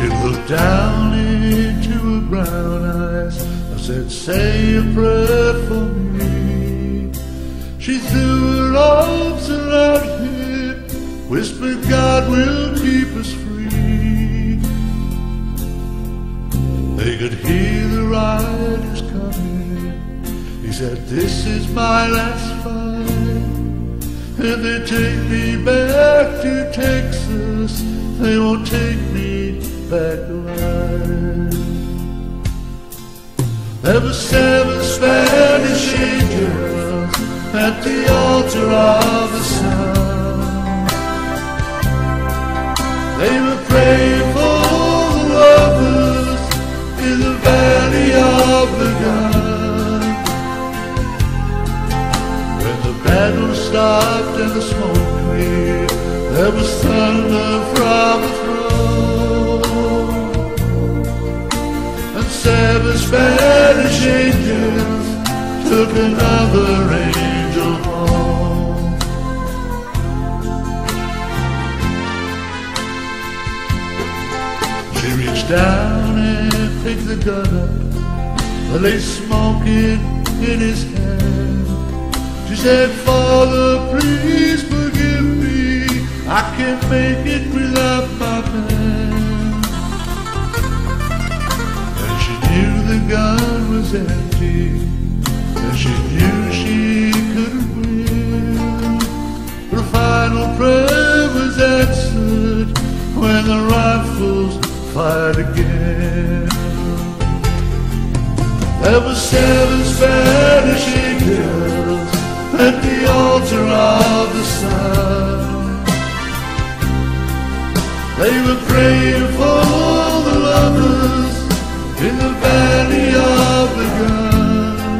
He looked down into her brown eyes. I said, say a prayer for me. She threw her arms around him, whispered, God will keep us free. They could hear the riders coming. He said, this is my last fight. If they take me back to Texas, they won't take There were seven Spanish angels at the altar of the sun. They were praying for the lovers in the valley of the gun. When the battle stopped and the smoke cleared, there was thunder from took another angel home. She reached down and picked the gun up, but lay smoking in his hand. She said, Father, please forgive me. I can't make it without my man. And she knew the gun was empty, again. There were seven Spanish angels at the altar of the sun. They were praying for the lovers in the valley of the gun.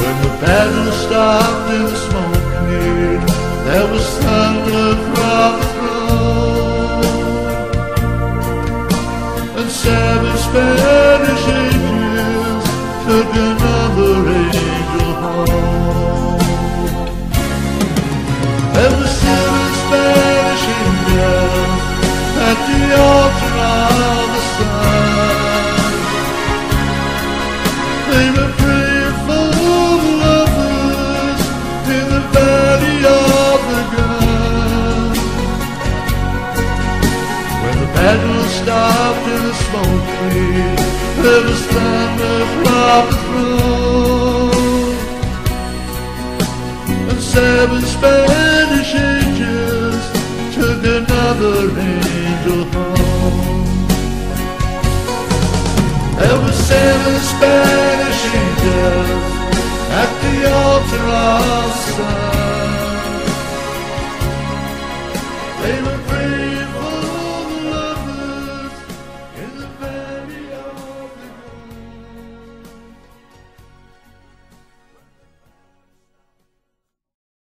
When the battle stopped and the smoke cleared, there was thunder from And seven Spanish angels took another angel home. There were seven Spanish angels at the stopped in the smoke tree. There was thunder flopped through. And seven Spanish angels Took another angel home. There were seven Spanish angels At the altar of sun. They were